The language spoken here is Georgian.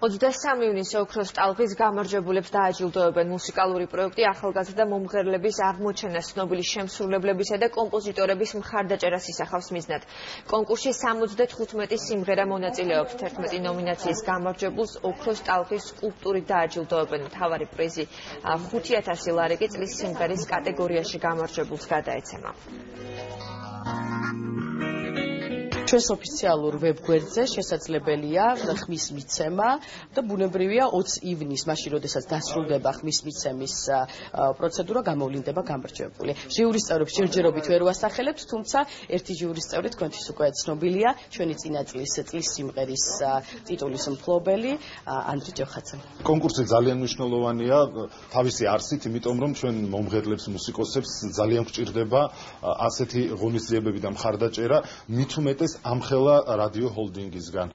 23 ივნისს ოქროს ტალღის გამარჯვებულებს დააჯილდოებენ მუსიკალური პროექტი ახალგაზრდა მომღერლების აღმოჩენას ცნობილი შემსრულებლებისა და კომპოზიტორების მხარდაჭერას ისახავს მიზნად. კონკურსში 75 სიმღერა მონაწილეობს 11 ნომინაციის გამარჯვებულს ოქროს ტალღის სკულპტურით დააჯილდოებენ. მთავარი პრიზი 5000 ლარი კი წლის სიმღერის კატეგორიაში გამარჯვებულს გადაეცემა. ჩვენს ოფიციალურ ვებგვერდზე შესაძლებელია ხმის მიცემა და ბუნებრივია 20 ივნის, მაშინ როდესაც დასრულდება ხმის მიცემის პროცედურა, გამოვლინდება გამარჯვებული. ჟიურის წევრებს ჯერჯერობით ვერ ვასახელებთ, თუმცა ერთი ჟიურის წევრი თქვენთვის უკვე ცნობილია, ჩვენი წინა წლის წლის სიმღერის ტიტულის მფლობელი ანდრე ჯოხაძე. კონკურსი ძალიან მნიშვნელოვანია თავისი არსით, იმიტომ რომ ჩვენ მომღერლებს, მუსიკოსებს ძალიან გვჭირდება ასეთი ღონისძიებები და მხარდაჭერა, მით უმეტეს ამხელა რადიო ჰოლდინგისგან